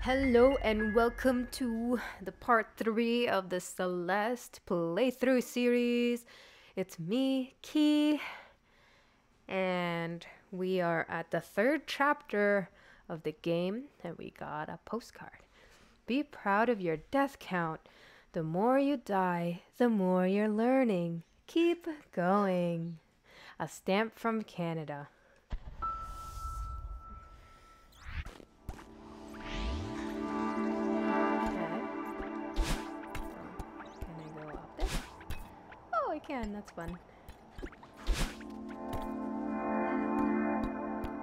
Hello and welcome to the part three of the Celeste playthrough series. It's me, Kee, and we are at the third chapter of the game, and we got a postcard. Be proud of your death count. The more you die, the more you're learning. Keep going. A stamp from Canada. Can. That's fun.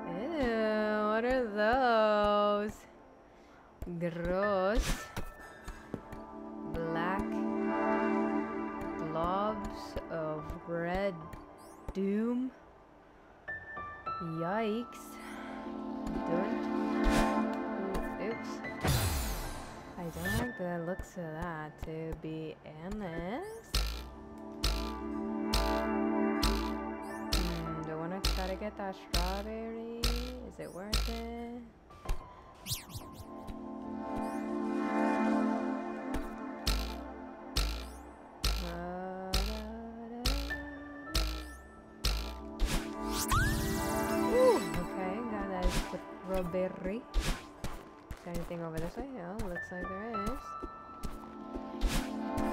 Ew, what are those? Gross. Black blobs of red doom. Yikes. Don't. Oops. I don't like the looks of that, to be honest. Try to get that strawberry? Is it worth it? Ooh, okay, got a strawberry. Is there anything over this way? No, looks like there is. Oh,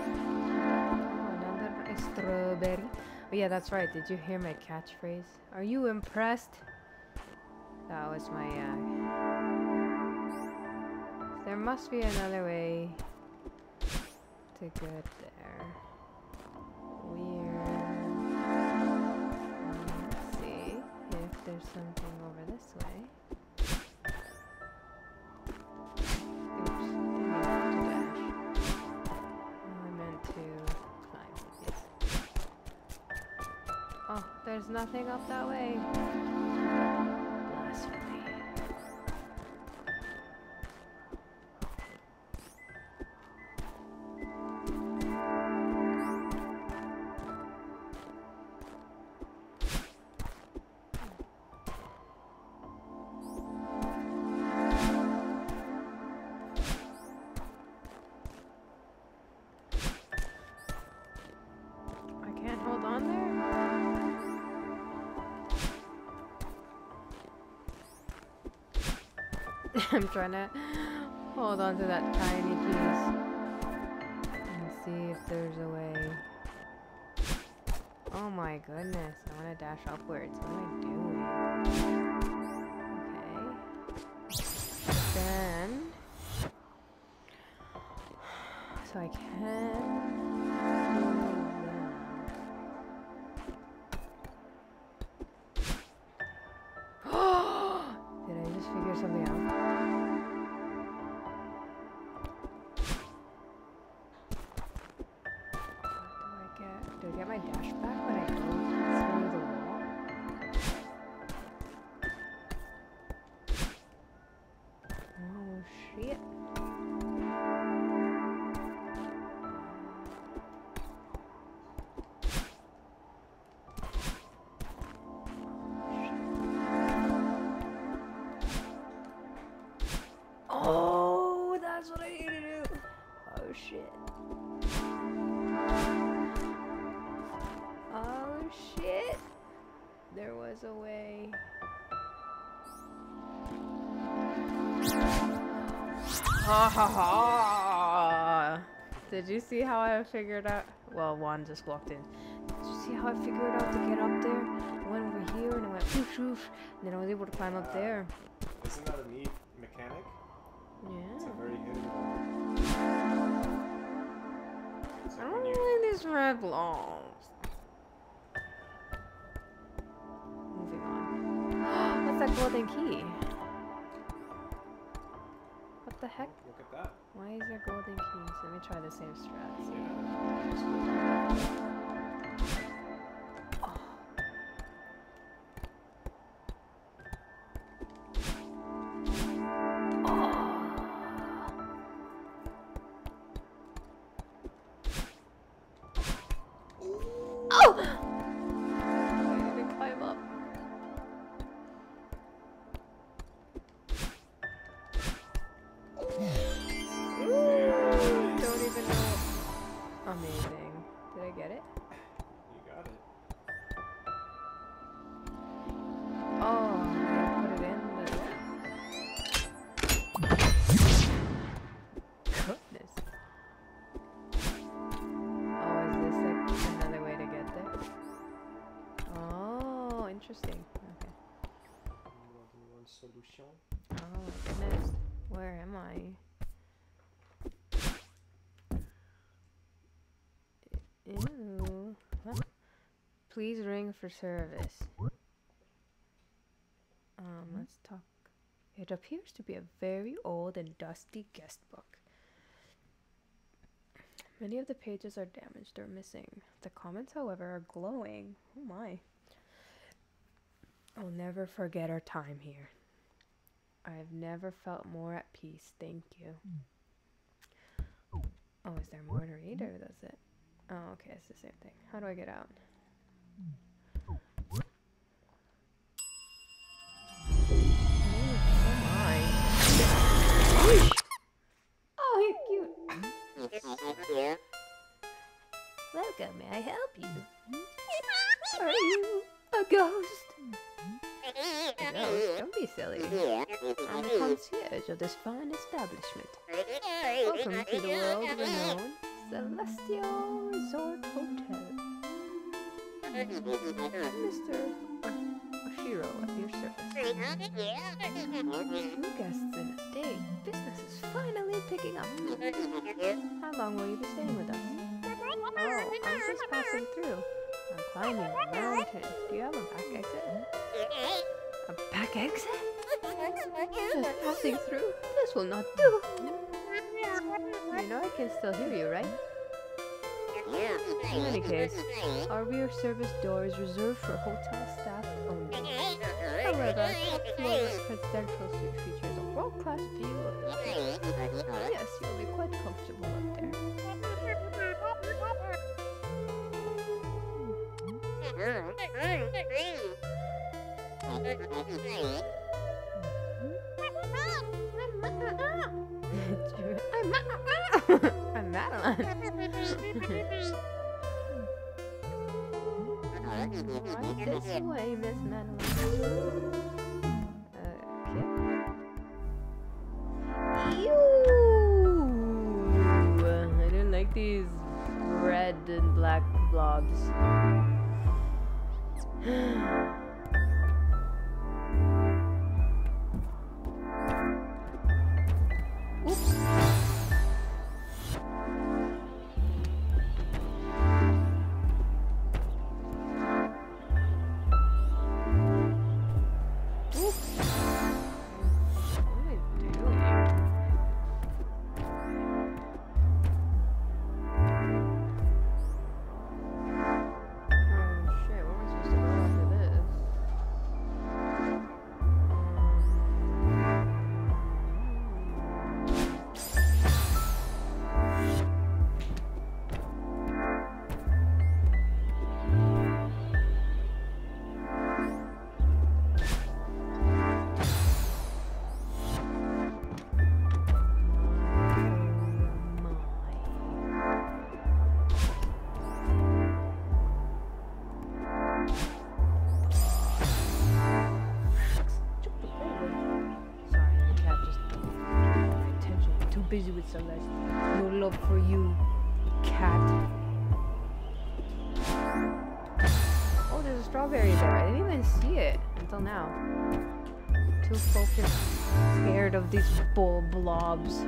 another strawberry. Yeah, that's right. Did you hear my catchphrase? Are you impressed? That was my, uh... There must be another way to get there. Weird. Let's see if there's something over this way. There's nothing up that way. I'm trying to hold on to that tiny piece and see if there's a way. Oh my goodness, I want to dash upwards. What am I doing? Okay. Then. So I can. Ha ha ha! Did you see how I figured out? Well, Won just walked in. Did you see how I figured out to get up there? I went over here and I went poof poof, and then I was able to climb up there. Isn't that a neat mechanic? Yeah. It's a very hidden It's I don't you, like these red blobs. Moving on. What's that golden key? Heck? look at that. Why is there golden keys? Let me try the same strat. see. Yeah. Am I? Ew. What? Please ring for service. Um, let's talk. It appears to be a very old and dusty guest book. Many of the pages are damaged or missing. The comments, however, are glowing. Oh my. I'll never forget our time here. I've never felt more at peace. Thank you. Hmm. Oh, is there more to read or that's it? Oh, okay, it's the same thing. How do I get out? Oh of this fine establishment. Welcome to the world-renowned Celestial Resort Hotel. Mr. Oshiro at your service. Two guests in a day. Business is finally picking up. How long will you be staying with us? Oh, I'm just passing through. I'm climbing a mountain. Do you have a back exit? A back exit? Just passing through? This will not do. You know I can still hear you, right? In any case, our rear service door is reserved for hotel staff only. However, top presidential suite features a world-class view of the city. Yes, you'll be quite comfortable up there. I'm, I'm Madeline. right this way, Miss Madeline. Okay. Ew! I didn't like these red and black blobs. These blobs.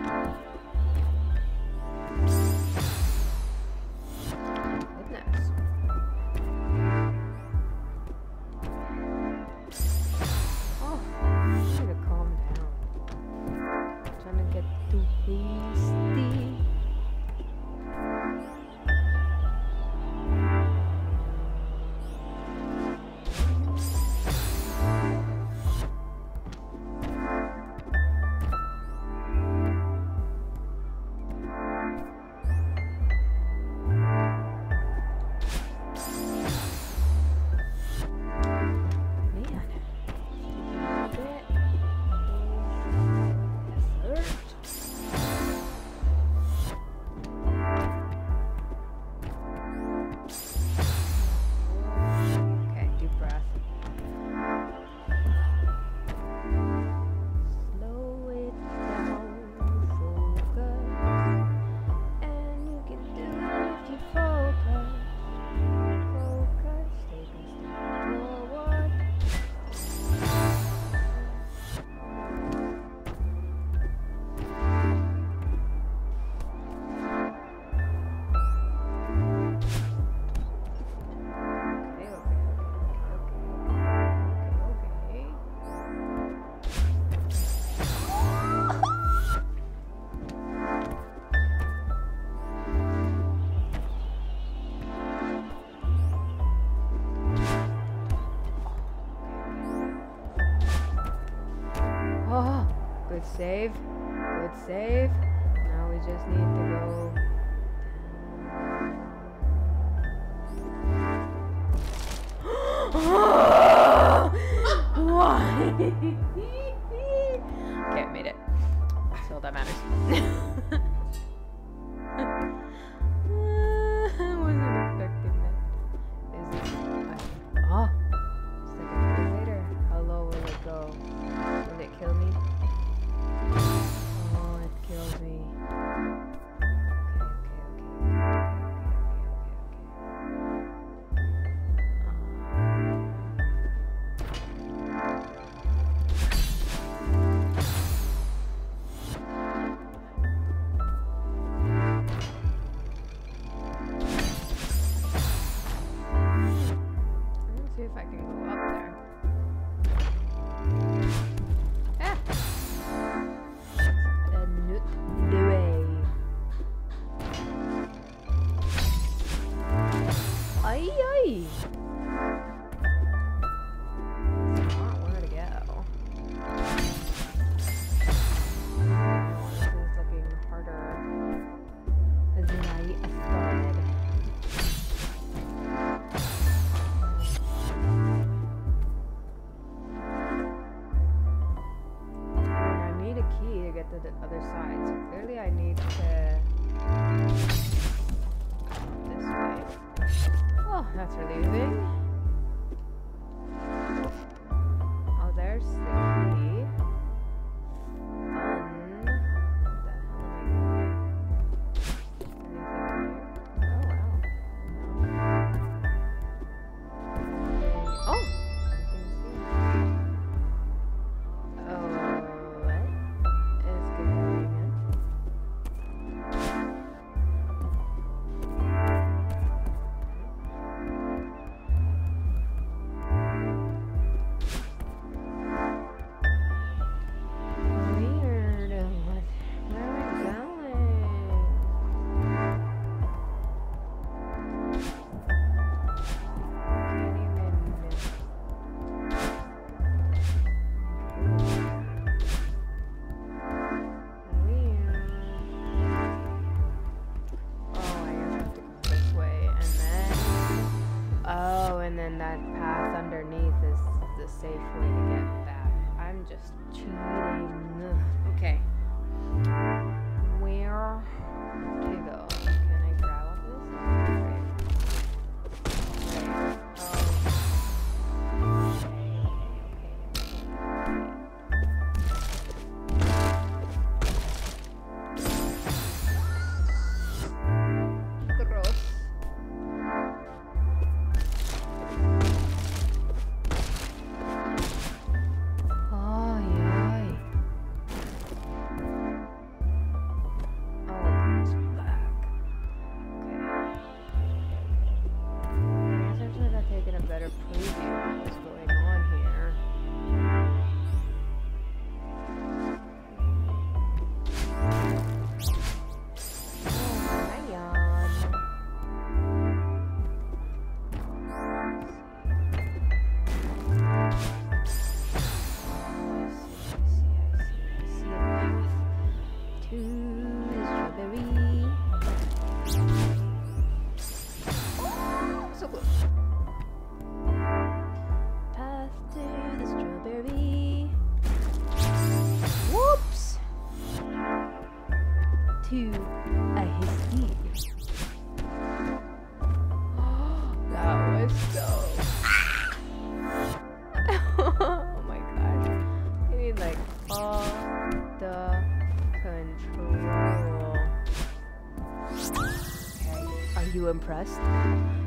Impressed?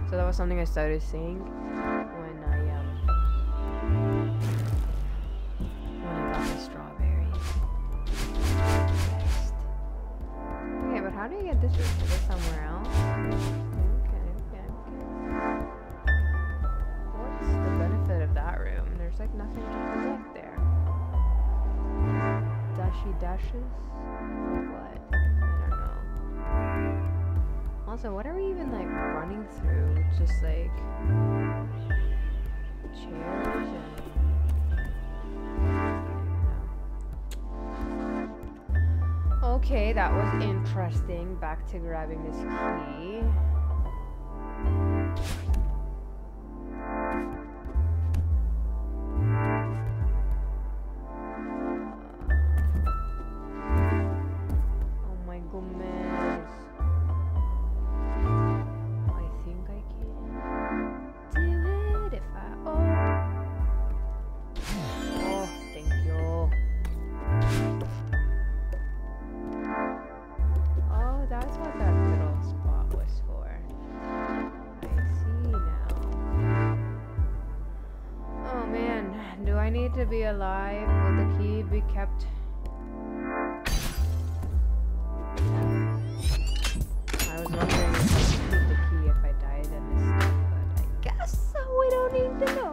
So that was something I started seeing interesting. Back to grabbing this key. Need to be alive? Will the key be kept? I was wondering if I keep the key if I died in this stuff, but I guess so. We don't need to know.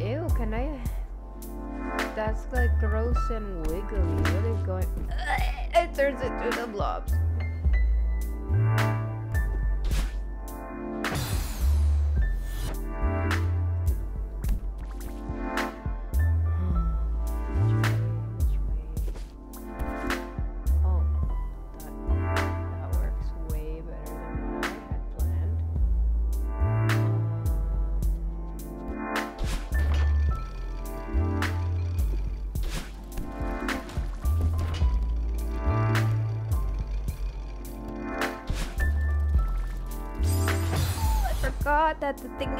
Ew, can I? That's like gross and wiggly. What is going? It turns into the blobs. That the thing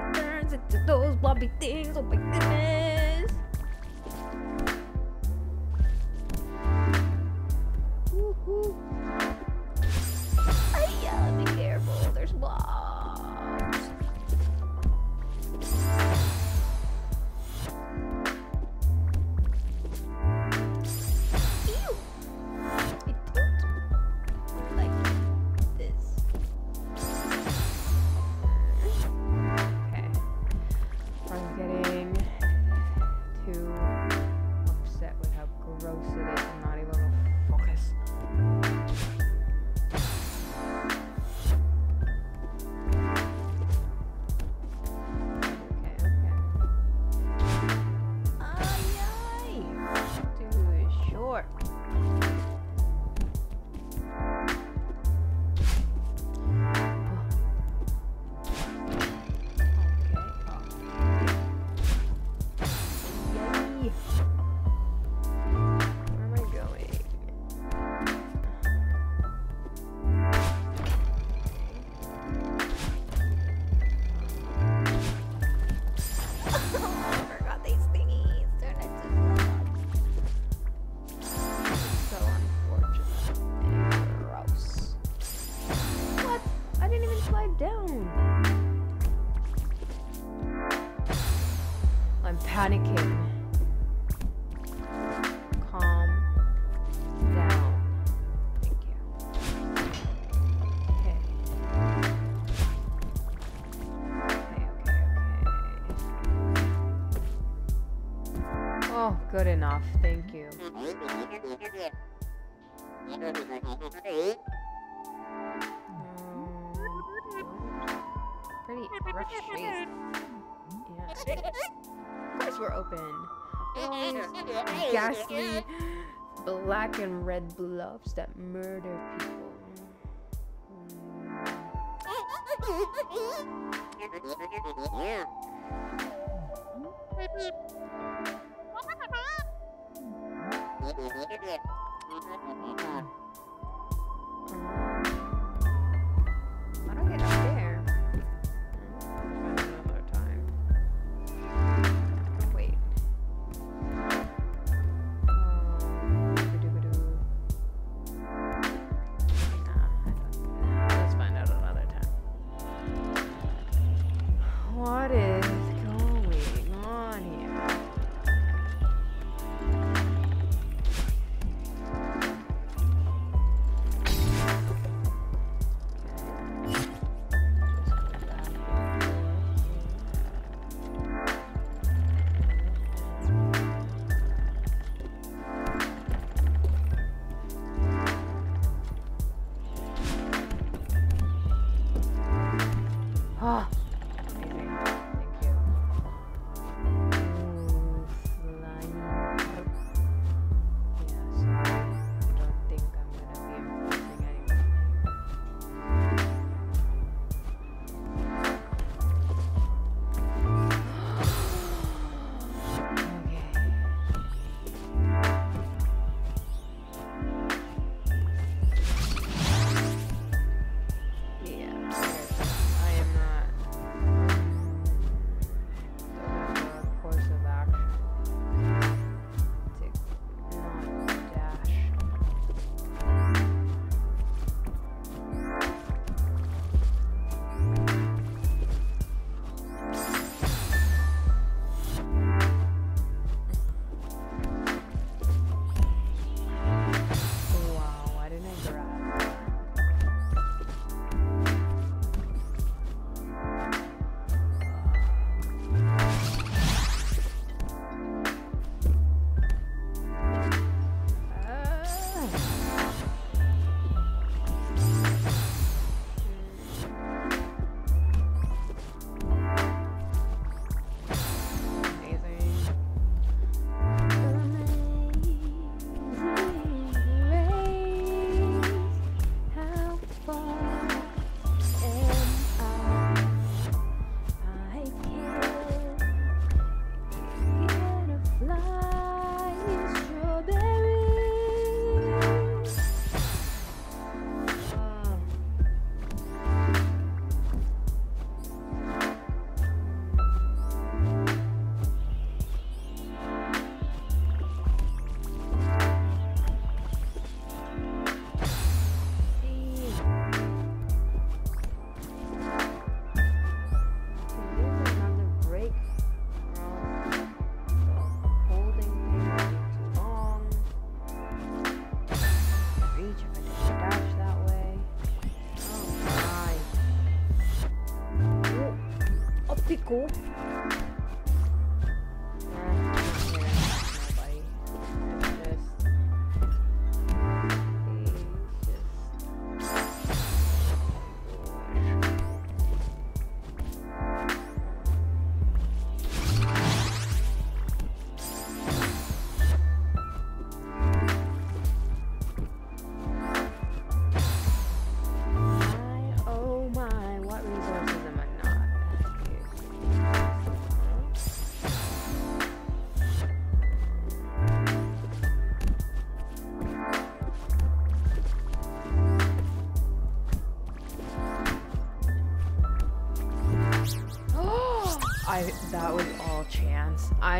good enough. Thank you. Um, pretty rough shape. Yeah. Of course we're open. Oh, ghastly black and red bluffs that murder people. Mm. Um, I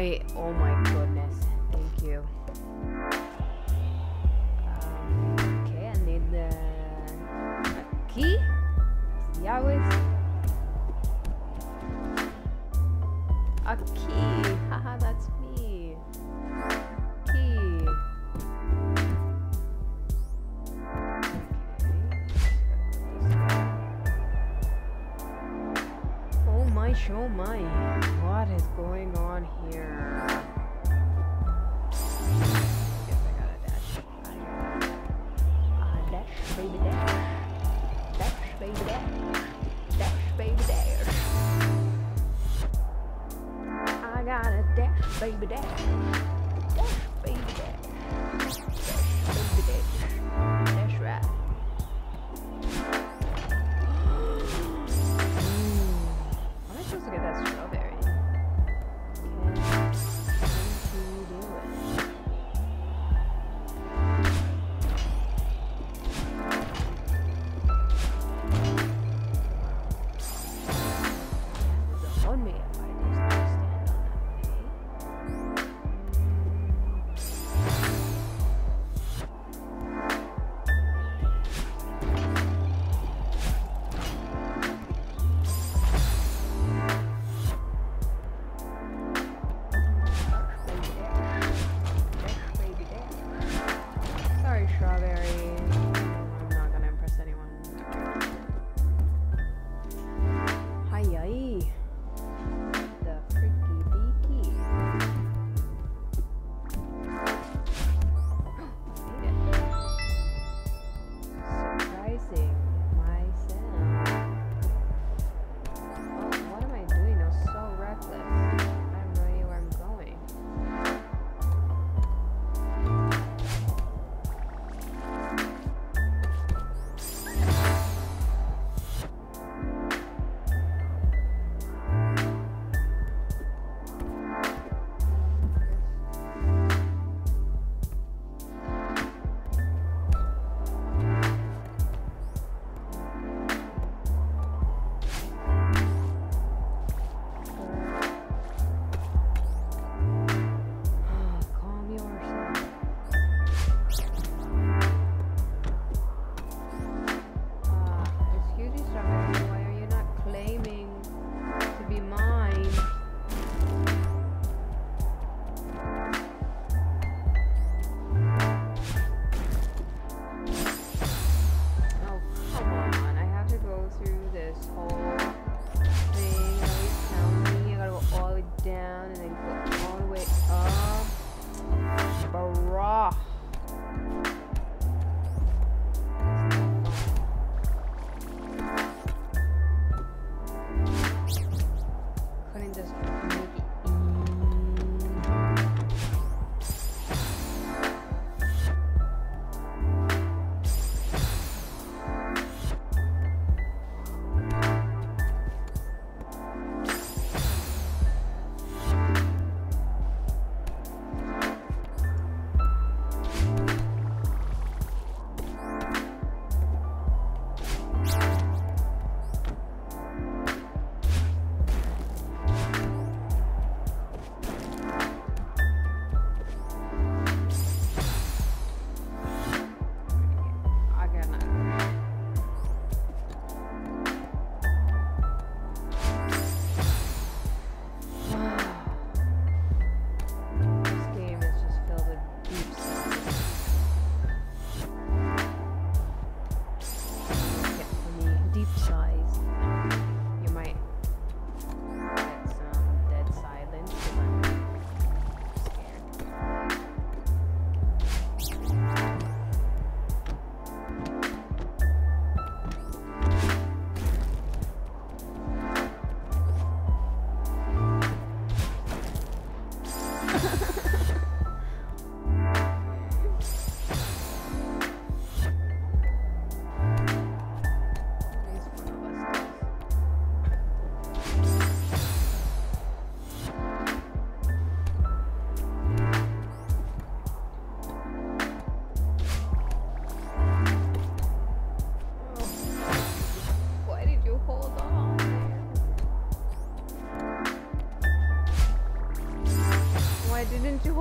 I, oh my goodness.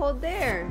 hold there?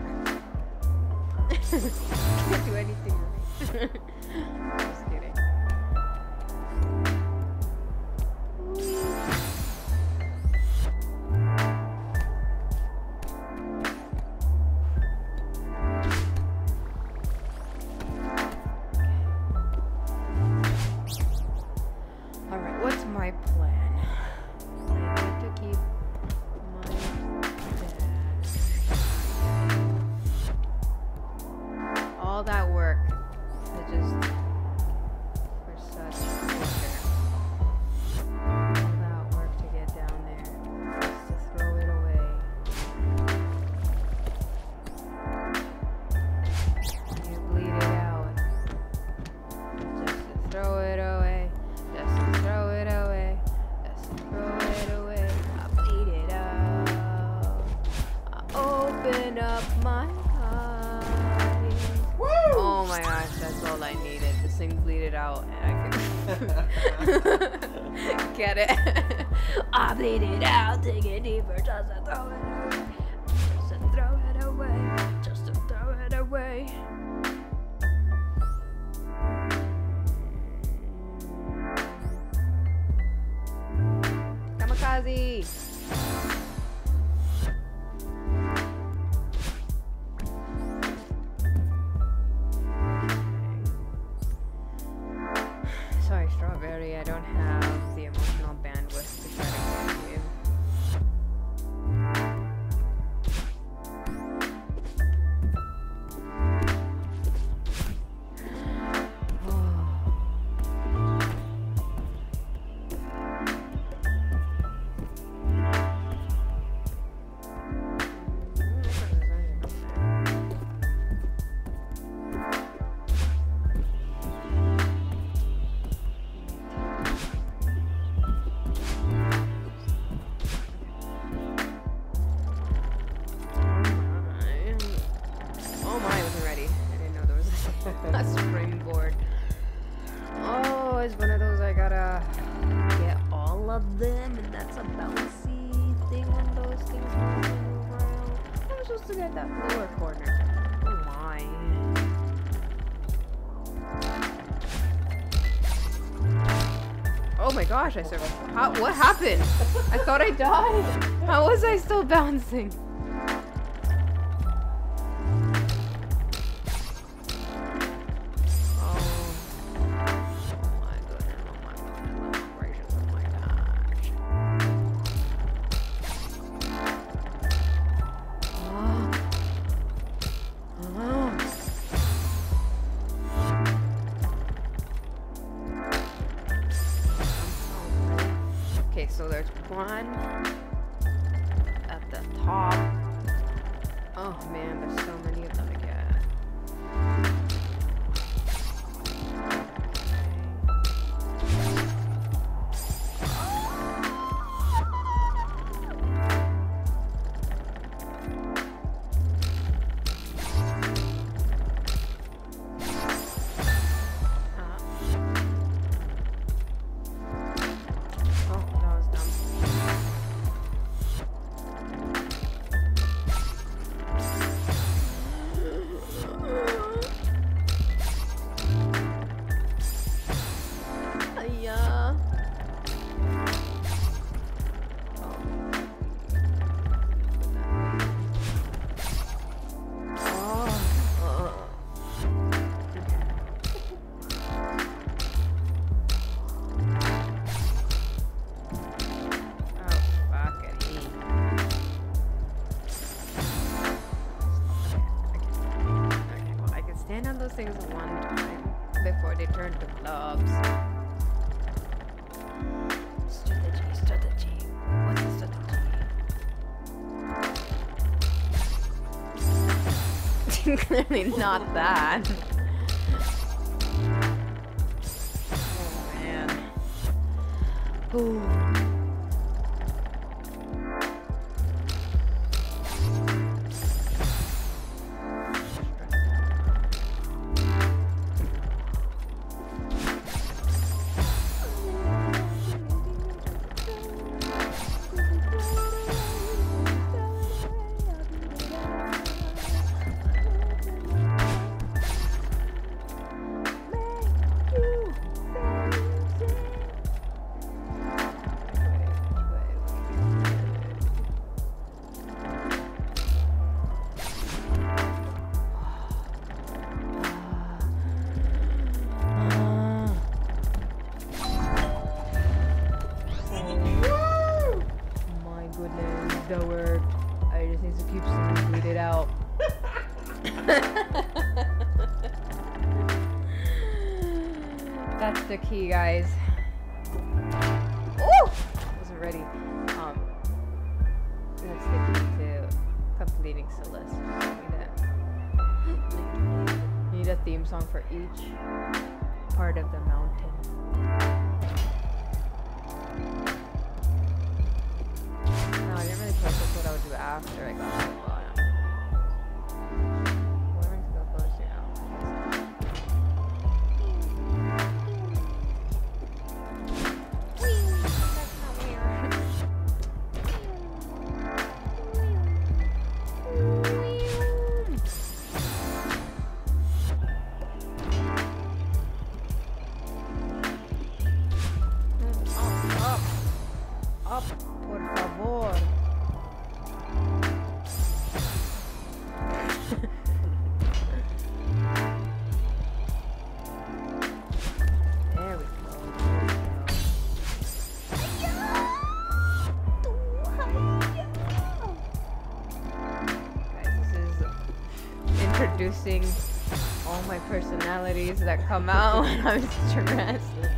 gosh, I survived. How, what happened? I thought I died. How was I still bouncing? Clearly not that. All my personalities that come out when I'm stressed.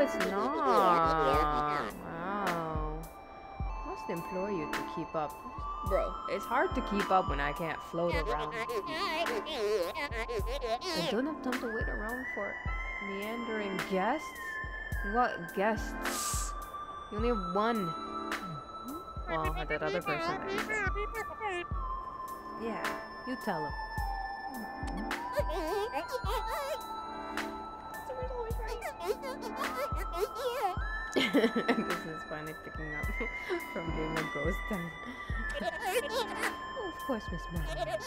it's not. Wow. Must implore you to keep up. Bro, it's hard to keep up when I can't float around. I don't have time to wait around for meandering guests. What guests? You only have one. Well, that other person. Yeah, you tell him. this is finally picking up from being a ghost town. oh, of course, Miss Madden.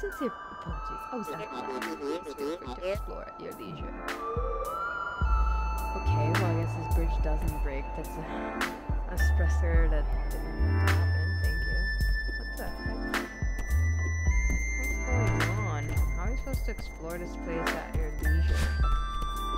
Sincere apologies. I was acting out. Please feel free to explore at your leisure. Okay, well, I guess this bridge doesn't break. That's a, a stressor that didn't need to happen. Thank you. What the heck? What's going on? How are you supposed to explore this place at your leisure?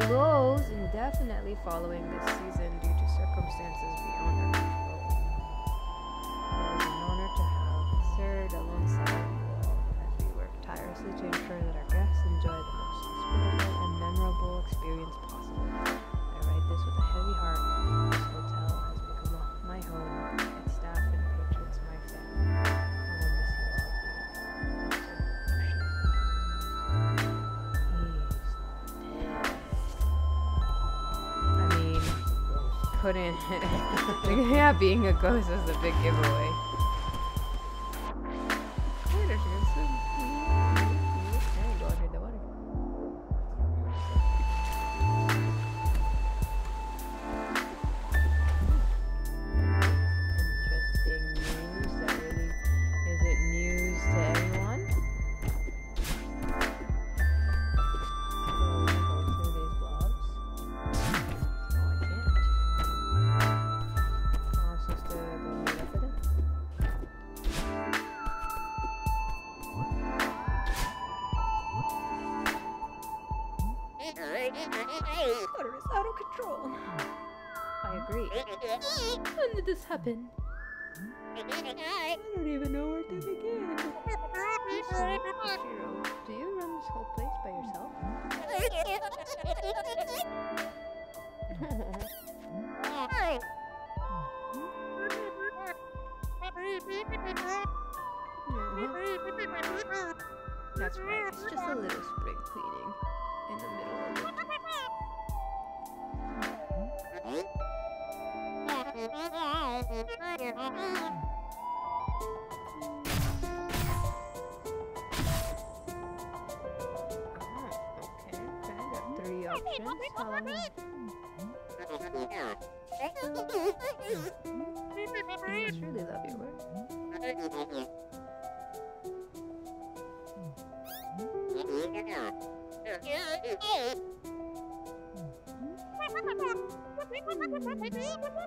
close indefinitely following this season due to circumstances beyond our control. It was an honor to have served alongside you all as we worked tirelessly to ensure that our guests enjoy the most inspiring and memorable experience possible. I write this with a heavy heart. This hotel has become my home. couldn't. yeah, being a ghost was a big giveaway.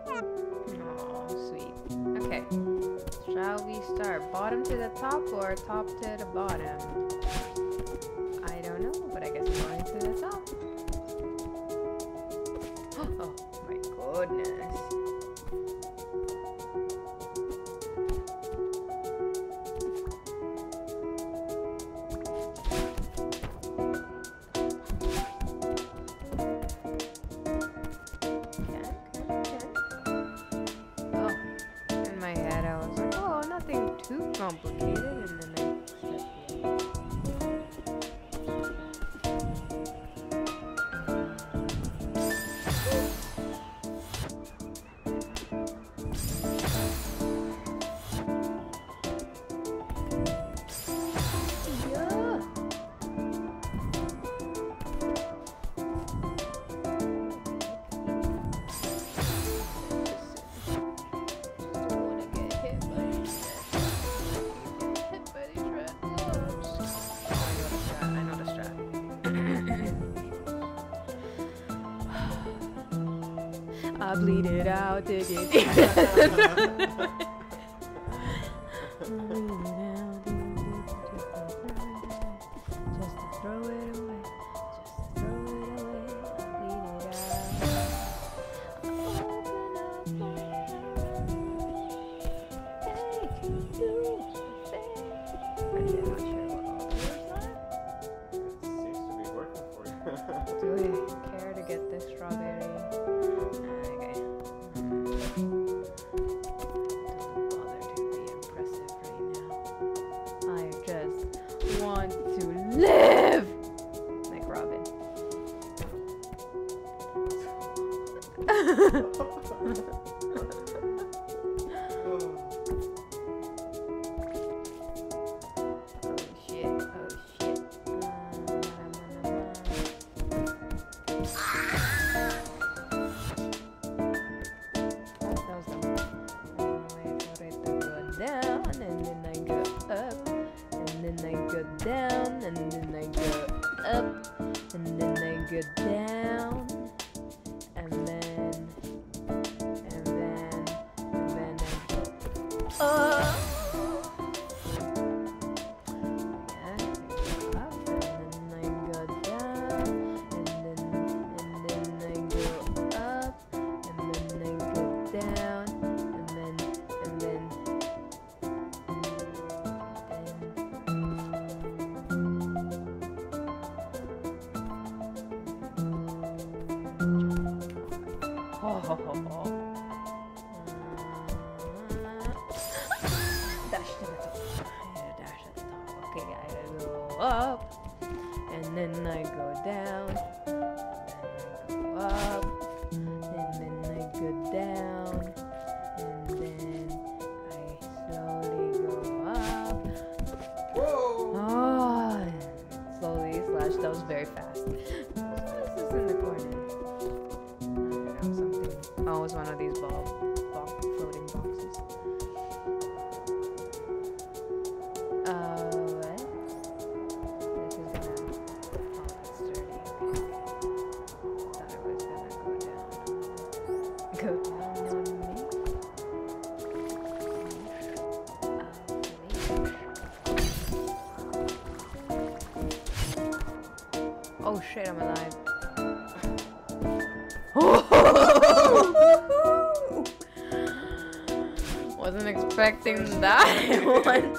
Oh, sweet. Okay. Shall we start bottom to the top or top to the bottom? down, and then I go up, and then I go down. Oh I'm alive. Wasn't expecting that one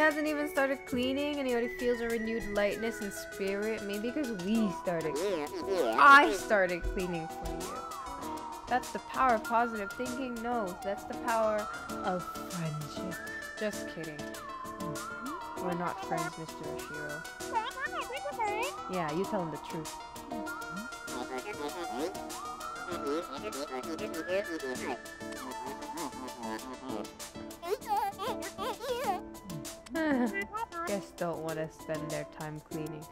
hasn't even started cleaning and he already feels a renewed lightness and spirit. Maybe because we started. I started cleaning for you. That's the power of positive thinking. No, that's the power of friendship. Just kidding. Mm-hmm. We're not friends, Mr. Oshiro. Yeah, you tell him the truth. Guests spend their time cleaning.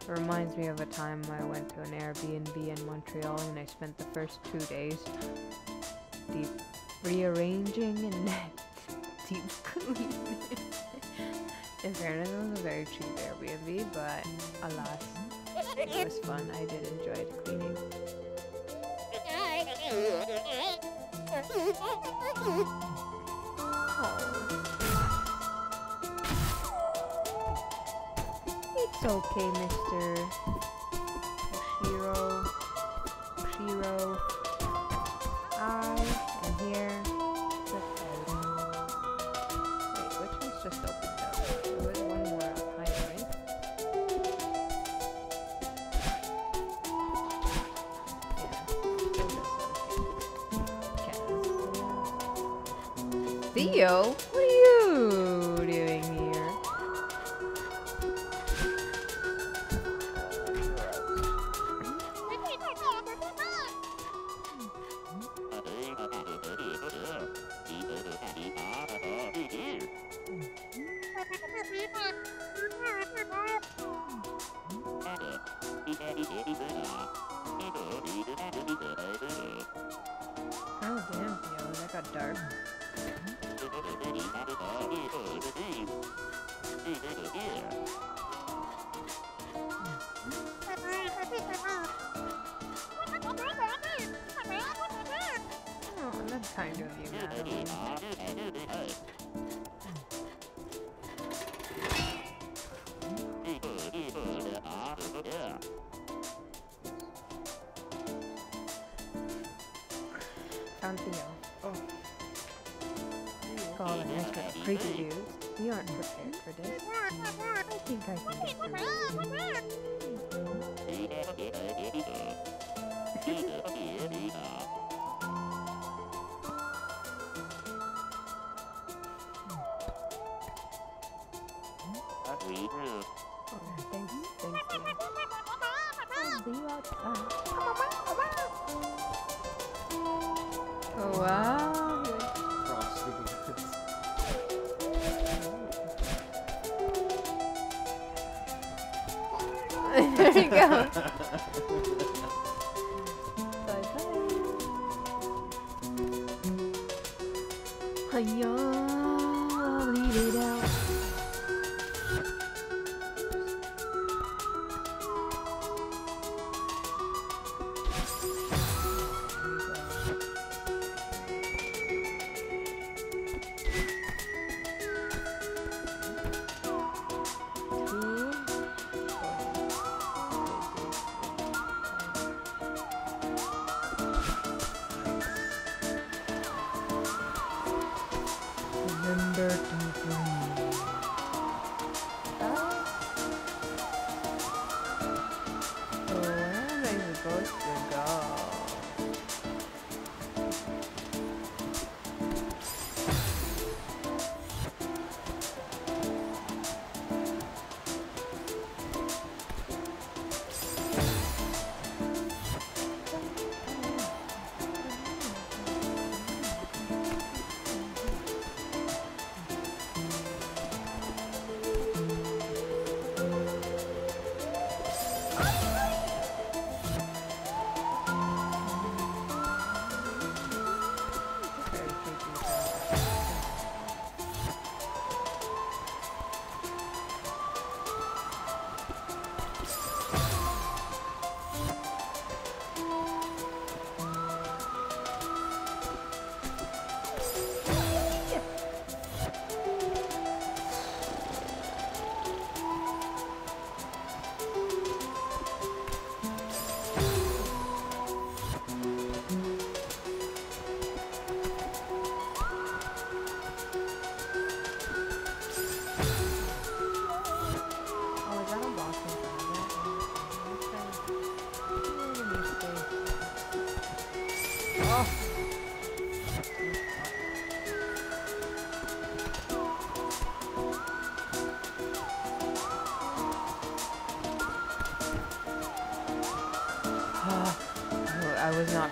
It reminds me of a time I went to an Airbnb in Montreal and I spent the first two days deep rearranging and deep cleaning. in fairness, it was a very cheap Airbnb, but alas, it was fun. I did enjoy the cleaning. It's okay, Mr. Oshiro. Kind of you, Madeline. Found Theo. Oh. Call an extra creepy dudes. We aren't prepared for this. think I can get through.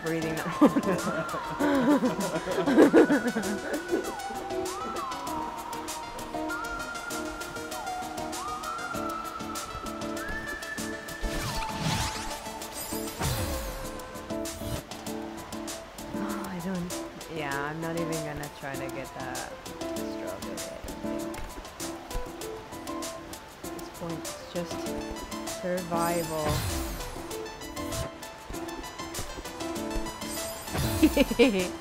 breathing that I Hehehe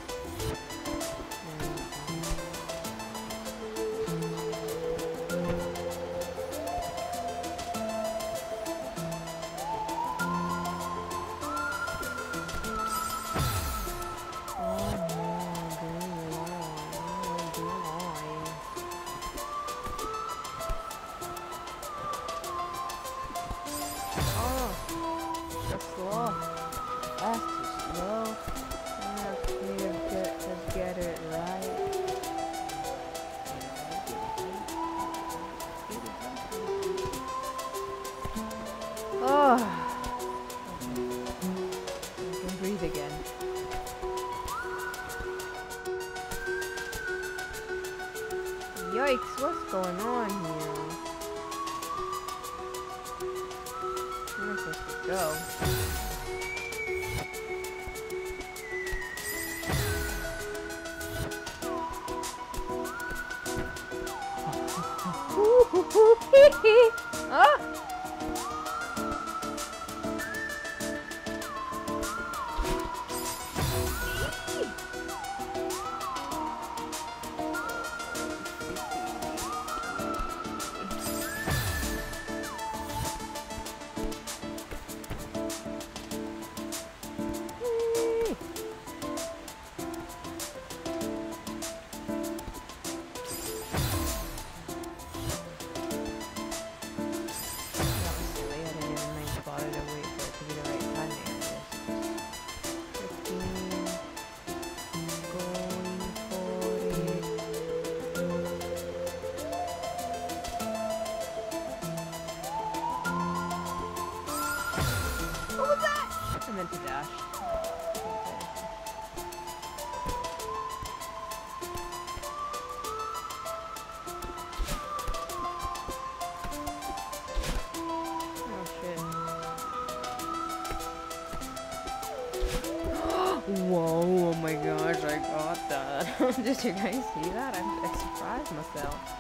you guys see that? I'm, I surprised myself.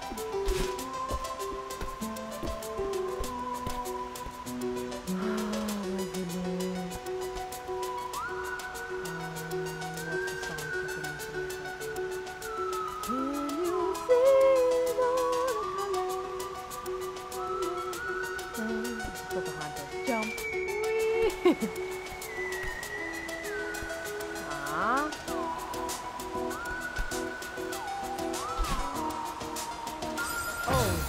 哎！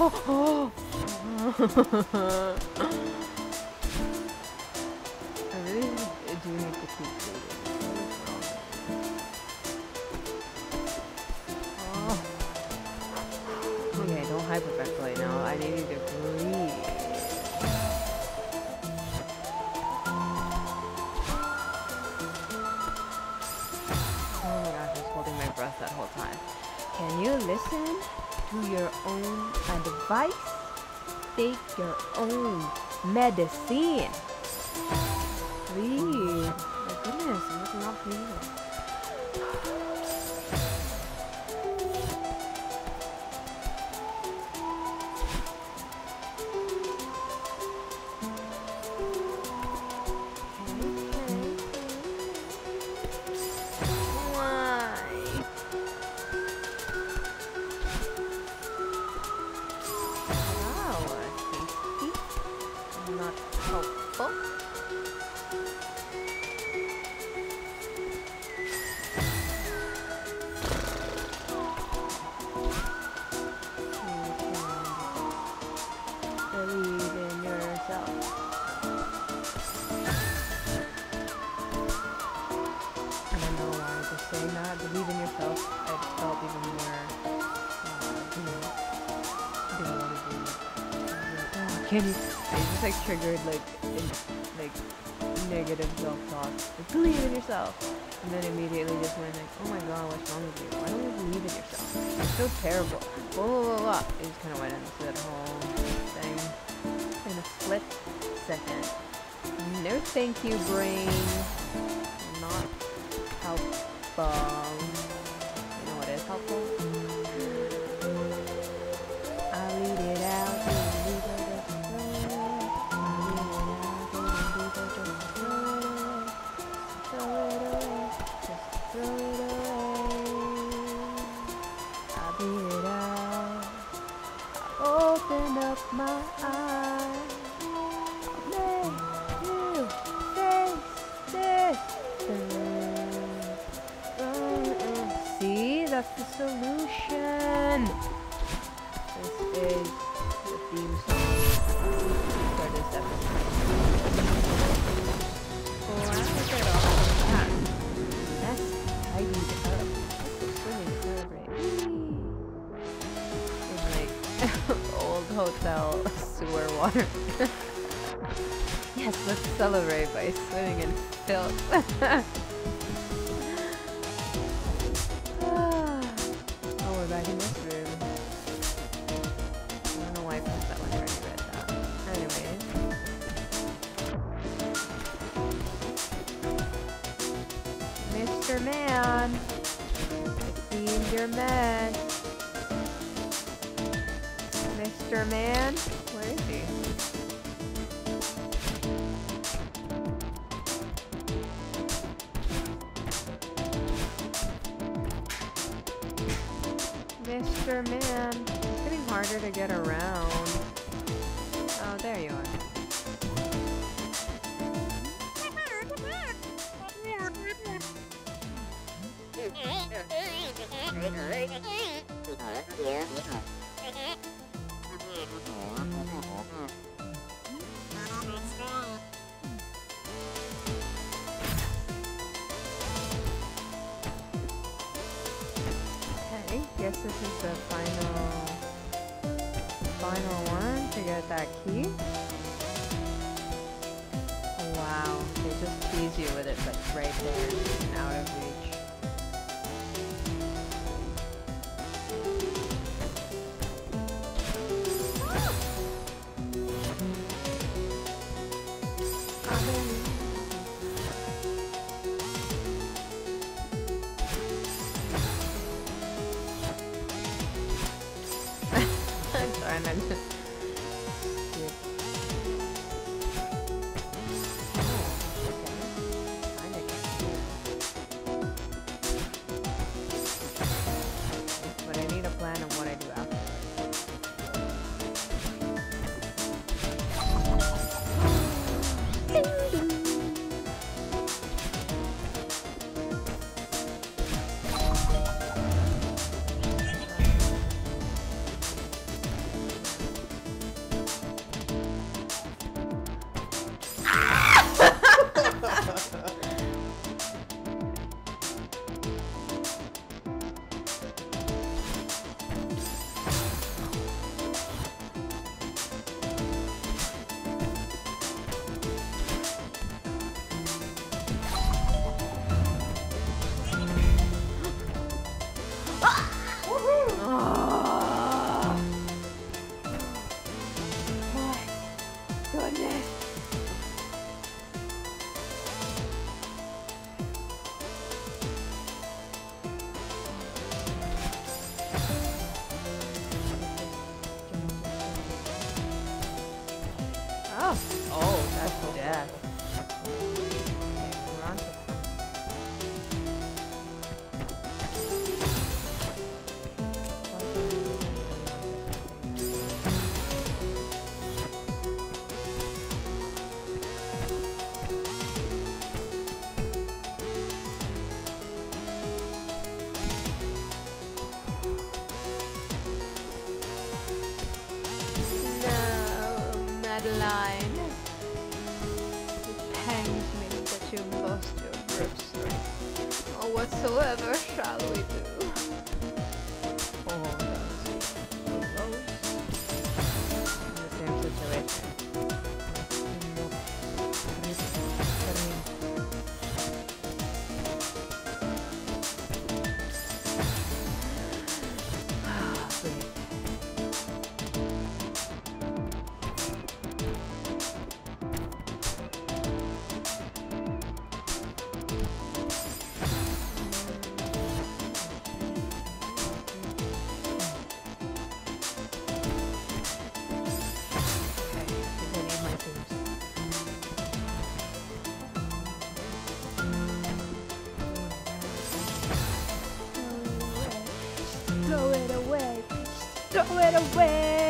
哦吼！哈哈哈哈哈！The scene. still. Throw it away.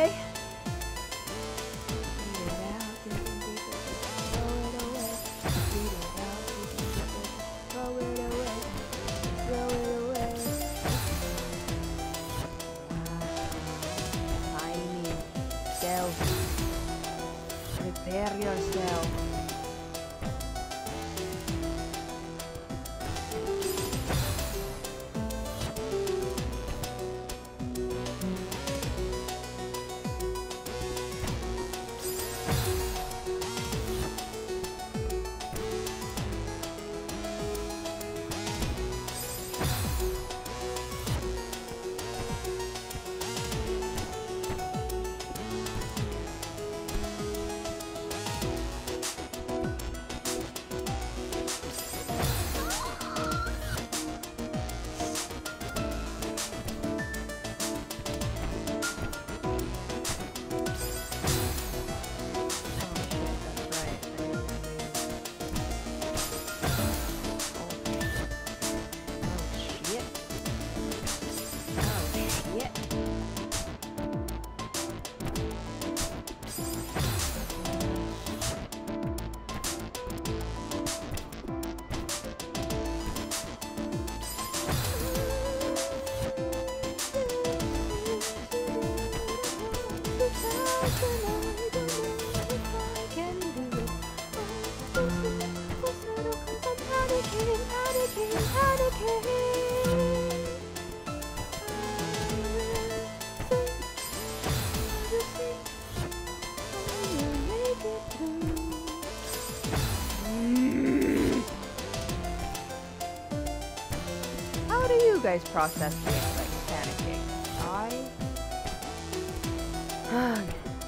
guys process like panicking. I...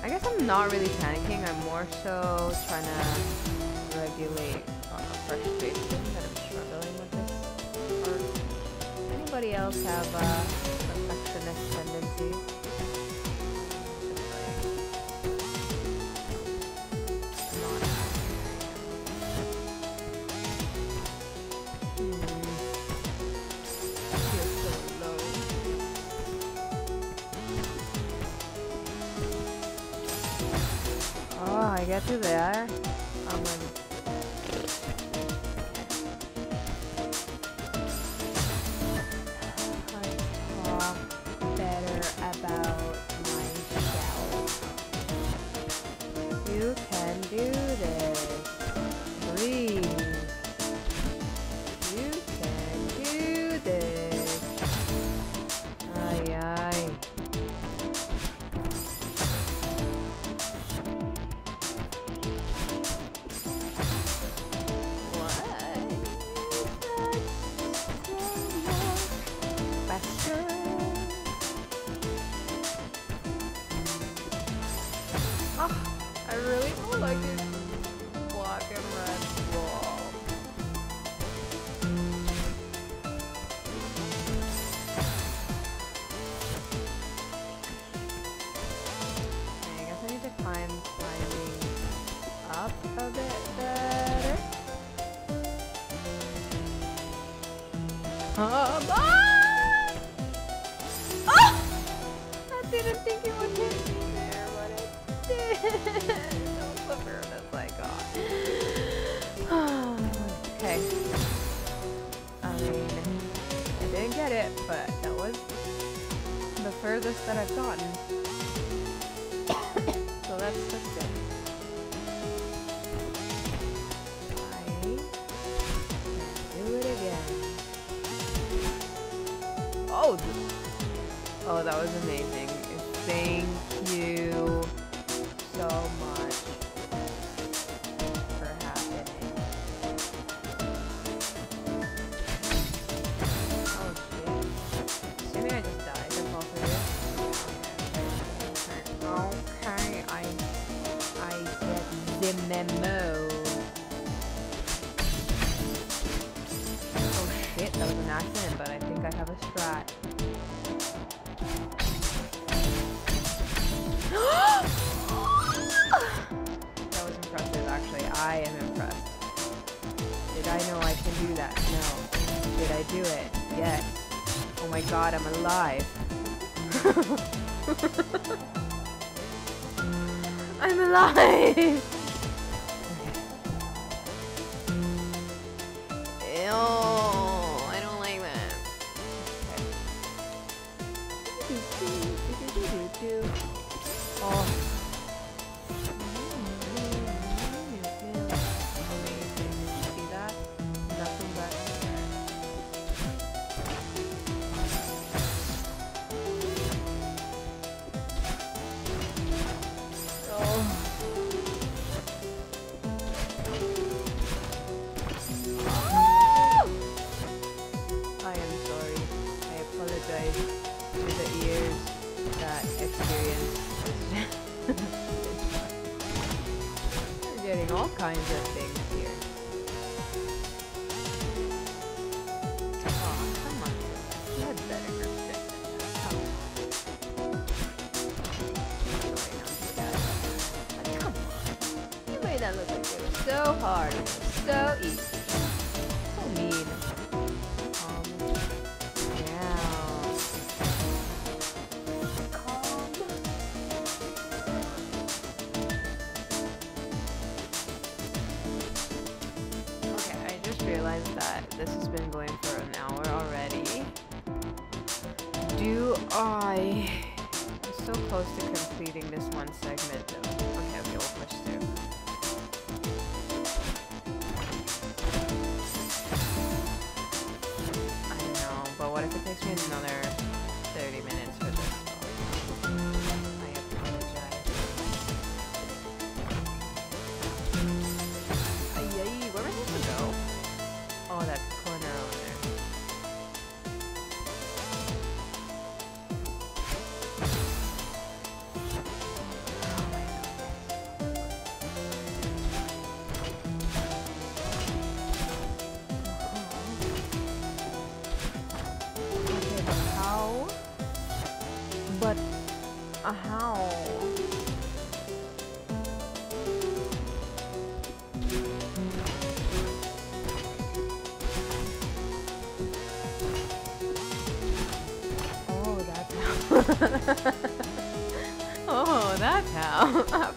I guess I'm not really panicking. I'm more so trying to regulate on frustration that I'm struggling with this. Anybody else have perfectionist tendencies? get through there. Oh, oh, that was amazing. Thank you so much. oh, that's how.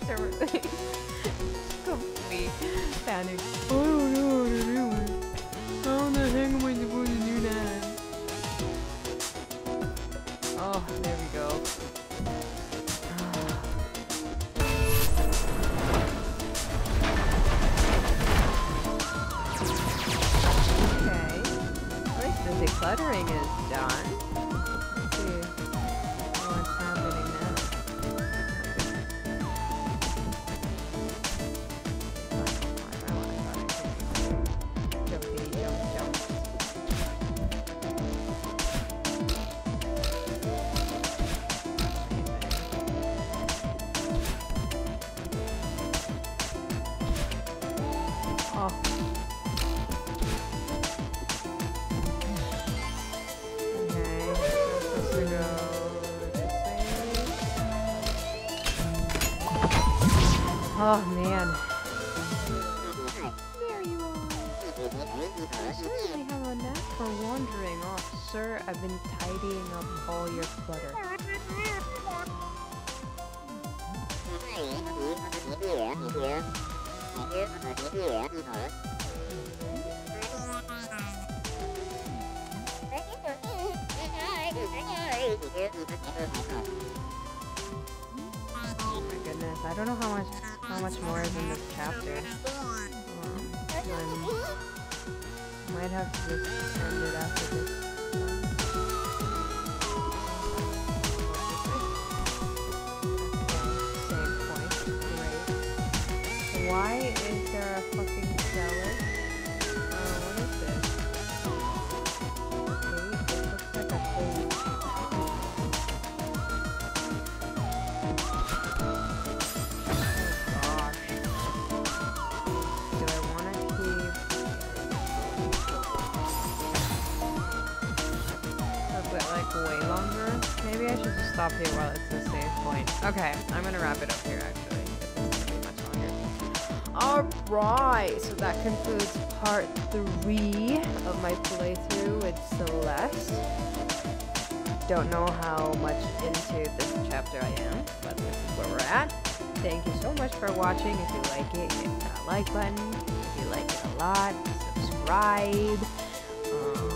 Oh my goodness, I don't know how much how much more is in this chapter. Um, might have to just end it after this. Okay, I'm gonna wrap it up here actually. Alright, so that concludes part three of my playthrough with Celeste. Don't know how much into this chapter I am, but this is where we're at. Thank you so much for watching. If you like it, hit that like button. If you like it a lot, subscribe. Um,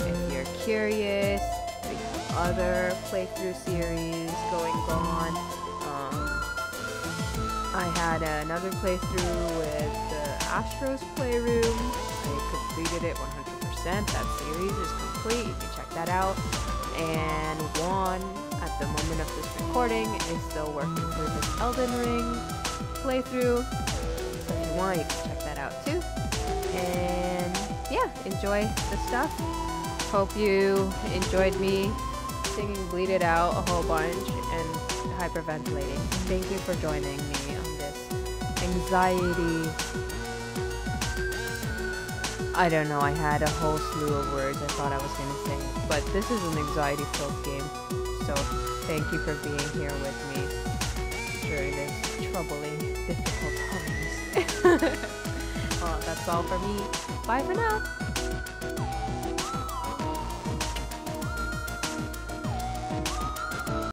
if you're curious, other playthrough series going on. Um, I had another playthrough with the Astro's Playroom. I completed it 100%. That series is complete. You can check that out. And Won, at the moment of this recording, is still working through his Elden Ring playthrough. So if you want, you can check that out too. And yeah, enjoy the stuff. Hope you enjoyed me singing Bleed It Out a whole bunch and hyperventilating. Thank you for joining me on this anxiety. I don't know, I had a whole slew of words I thought I was to say, but this is an anxiety filled game. So thank you for being here with me during this troubling, difficult times. well, that's all for me. Bye for now.